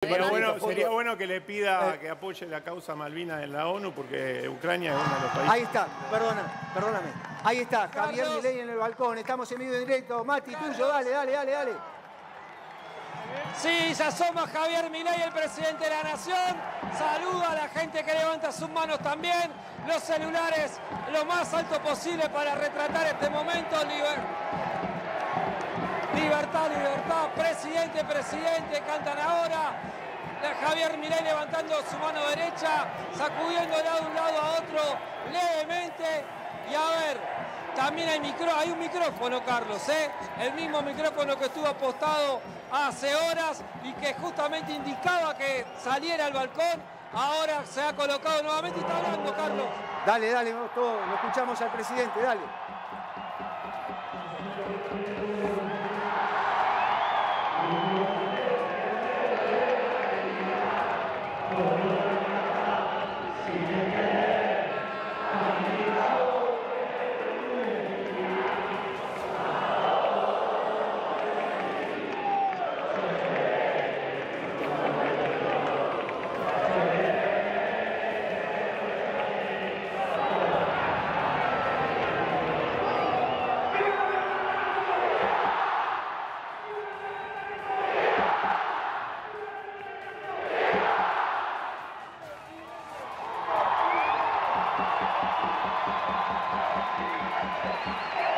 Pero bueno, sería bueno que le pida Eh. que apoye la causa Malvinas en la ONU porque Ucrania es uno de los países. Ahí está, perdona, perdóname. Ahí está, Javier. Milei en el balcón. Estamos en vivo en directo. Mati, tuyo, dale, dale, dale, dale. Sí, se asoma Javier Milei, el presidente de la Nación. Saluda a la gente que levanta sus manos también. Los celulares lo más alto posible para retratar este momento. Liber- presidente, presidente, cantan ahora. La Javier Milei levantando su mano derecha, sacudiéndola de un lado a otro levemente. Y a ver, también hay, micro, hay un micrófono, Carlos, ¿eh? el mismo micrófono que estuvo apostado hace horas y que justamente indicaba que saliera al balcón. Ahora se ha colocado nuevamente y está hablando, Carlos. Dale, dale, todo, lo escuchamos al presidente, dale. Thank you.